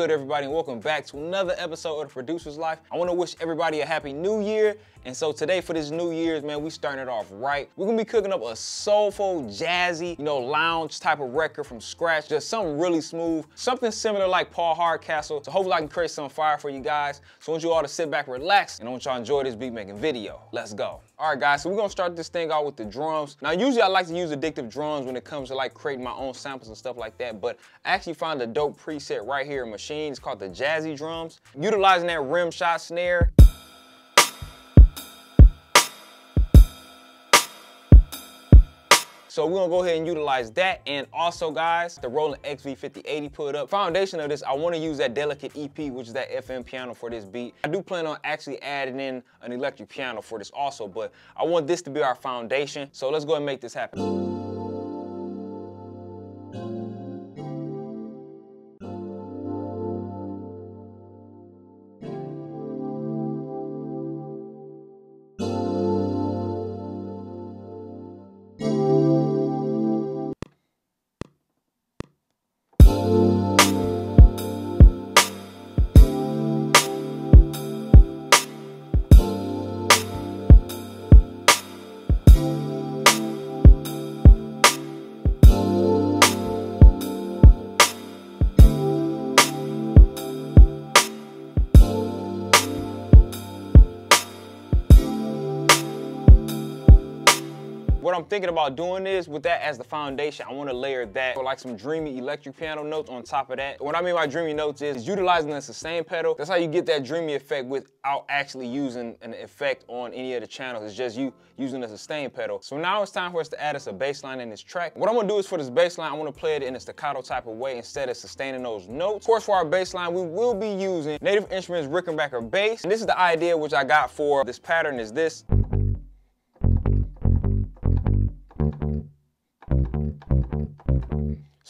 good, everybody, and welcome back to another episode of The Producer's Life. I want to wish everybody a happy new year. And so today for this New Year's, man, we starting it off right. We're gonna be cooking up a soulful, jazzy, you know, lounge type of record from scratch. Just something really smooth, something similar like Paul Hardcastle. So hopefully I can create some fire for you guys. So I want you all to sit back, relax, and I want y'all to enjoy this beat making video. Let's go. All right, guys, so we're gonna start this thing out with the drums. Now, usually I like to use addictive drums when it comes to like creating my own samples and stuff like that, but I actually found a dope preset right here in Maschine. It's called the Jazzy Drums. Utilizing that rim shot snare, So we're gonna go ahead and utilize that. And also guys, the Roland XV5080 put up. Foundation of this, I wanna use that Delicate EP, which is that FM piano for this beat. I do plan on actually adding in an electric piano for this also, but I want this to be our foundation. So let's go and make this happen. What I'm thinking about doing is with that as the foundation, I wanna layer that for like some dreamy electric piano notes on top of that. What I mean by dreamy notes is, is utilizing the sustain pedal. That's how you get that dreamy effect without actually using an effect on any of the channels. It's just you using the sustain pedal. So now it's time for us to add us a bass line in this track. What I'm gonna do is for this bass line, I wanna play it in a staccato type of way instead of sustaining those notes. Of course, for our bass line, we will be using Native Instruments Rickenbacker bass. And this is the idea which I got for this pattern is this.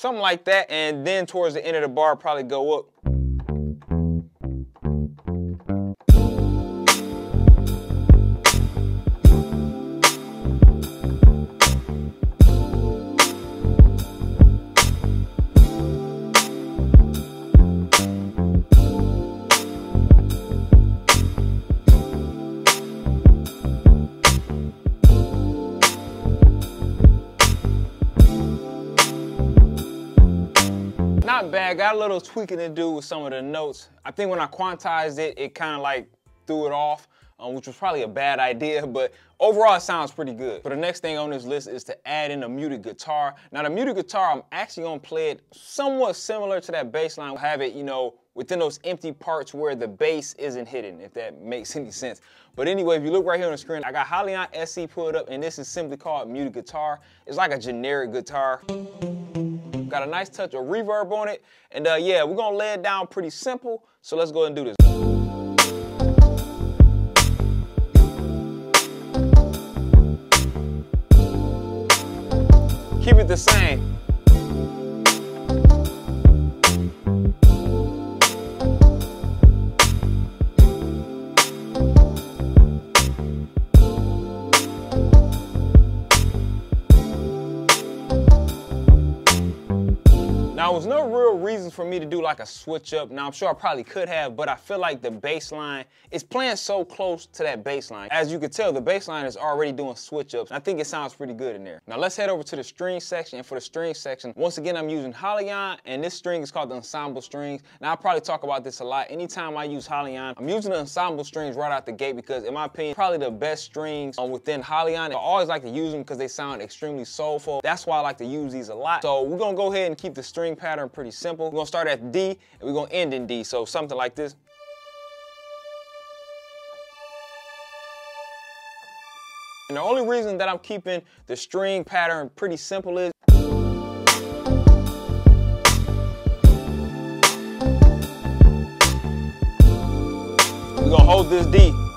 Something like that, and then towards the end of the bar, probably go up. Not bad. Got a little tweaking to do with some of the notes. I think when I quantized it, it kind of like threw it off, um, which was probably a bad idea, but overall it sounds pretty good. But the next thing on this list is to add in a muted guitar. Now the muted guitar, I'm actually gonna play it somewhat similar to that bass line. Have it, you know, within those empty parts where the bass isn't hidden, if that makes any sense. But anyway, if you look right here on the screen, I got Halion SC pulled up, and this is simply called muted guitar. It's like a generic guitar. Got a nice touch of reverb on it. And uh, yeah, we're gonna lay it down pretty simple. So let's go and do this. Keep it the same. Now, there's no real reason for me to do like a switch up. Now, I'm sure I probably could have, but I feel like the bass line is playing so close to that bass line. As you can tell, the bass line is already doing switch ups. I think it sounds pretty good in there. Now, let's head over to the string section. And for the string section, once again, I'm using Halion, and this string is called the ensemble strings. Now, I'll probably talk about this a lot. Anytime I use Halion, I'm using the ensemble strings right out the gate because, in my opinion, probably the best strings on within Halion. I always like to use them because they sound extremely soulful. That's why I like to use these a lot. So we're gonna go ahead and keep the string pattern pretty simple. We're gonna start at D and we're gonna end in D. So something like this. And the only reason that I'm keeping the string pattern pretty simple is we're gonna hold this D.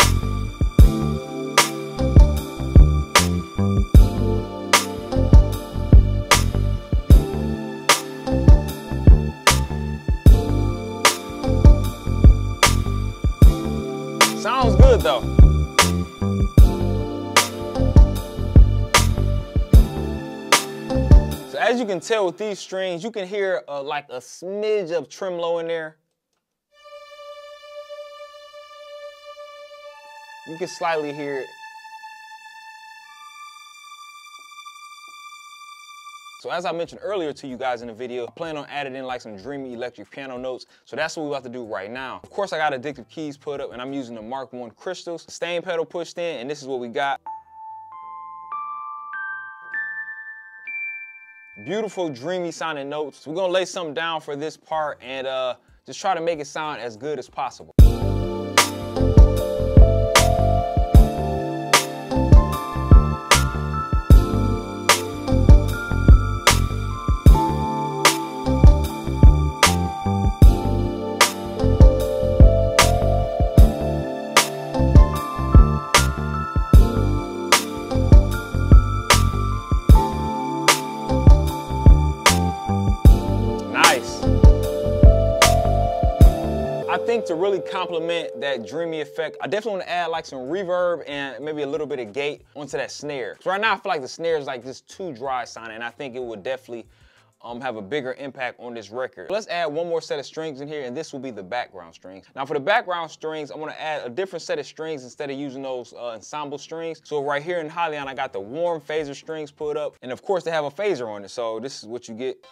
as you can tell with these strings, you can hear uh, like a smidge of tremolo in there. You can slightly hear it. So as I mentioned earlier to you guys in the video, I plan on adding in like some dreamy electric piano notes. So that's what we're about to do right now. Of course, I got addictive keys put up and I'm using the Mark 1 crystals, stain pedal pushed in, and this is what we got. Beautiful, dreamy sounding notes. We're gonna lay something down for this part and uh, just try to make it sound as good as possible. Think to really complement that dreamy effect, I definitely want to add like some reverb and maybe a little bit of gate onto that snare. So right now I feel like the snare is like just too dry sounding and I think it would definitely um, have a bigger impact on this record. Let's add one more set of strings in here and this will be the background strings. Now for the background strings, I wanna add a different set of strings instead of using those uh, ensemble strings. So right here in Halion, I got the warm phaser strings put up and of course they have a phaser on it. So this is what you get.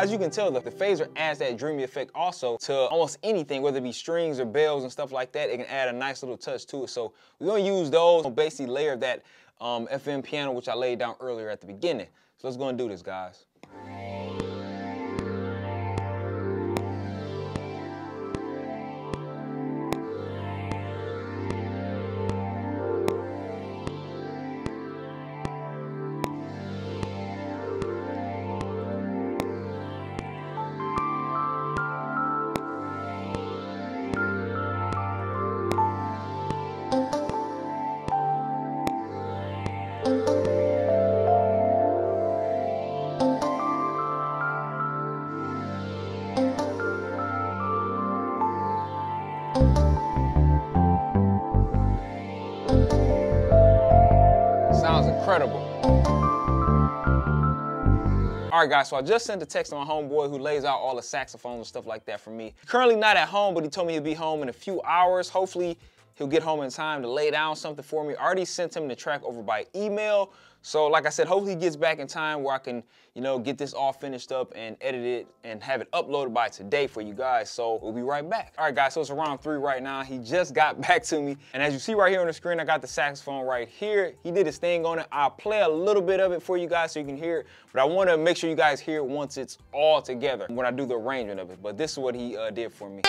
As you can tell, the, phaser adds that dreamy effect also to almost anything, whether it be strings or bells and stuff like that. It can add a nice little touch to it. So we're gonna use those, basically layer that um, FM piano, which I laid down earlier at the beginning. So let's go and do this, guys. Incredible. All right, guys, so I just sent a text to my homeboy who lays out all the saxophones and stuff like that for me. Currently not at home, but he told me he'll be home in a few hours. Hopefully, he'll get home in time to lay down something for me. I already sent him the track over by email, so like I said, hopefully he gets back in time where I can, you know, get this all finished up and edit it and have it uploaded by today for you guys. So we'll be right back. All right, guys, so it's around three right now. He just got back to me. And as you see right here on the screen, I got the saxophone right here. He did his thing on it. I'll play a little bit of it for you guys so you can hear it, but I want to make sure you guys hear it once it's all together when I do the arrangement of it. But this is what he uh, did for me.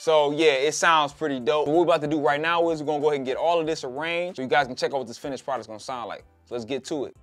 So yeah, it sounds pretty dope. What we're about to do right now is we're gonna go ahead and get all of this arranged so you guys can check out what this finished product's gonna sound like. So let's get to it.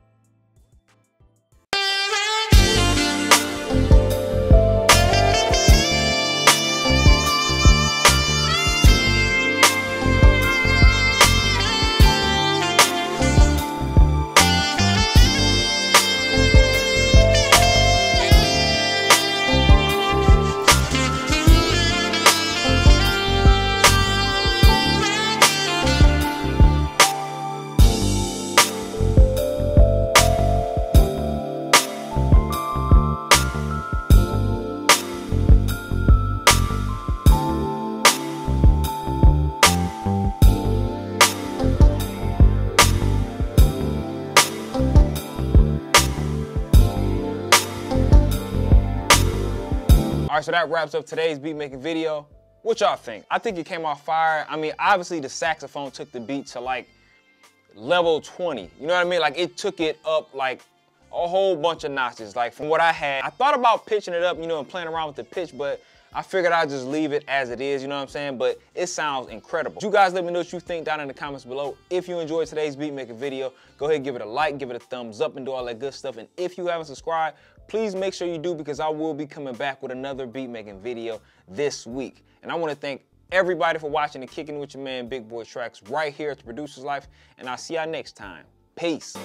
So that wraps up today's beat making video. What y'all think? I think it came off fire. I mean, obviously the saxophone took the beat to like level 20. You know what I mean? Like it took it up like a whole bunch of notches. Like from what I had, I thought about pitching it up, you know, and playing around with the pitch, but I figured I'd just leave it as it is, you know what I'm saying? But it sounds incredible. You guys let me know what you think down in the comments below. If you enjoyed today's beat making video, go ahead and give it a like, give it a thumbs up, and do all that good stuff. And if you haven't subscribed, please make sure you do because I will be coming back with another beat making video this week. And I want to thank everybody for watching and kicking with your man Big Boy Tracks right here at the Producer's Life. And I'll see y'all next time. Peace.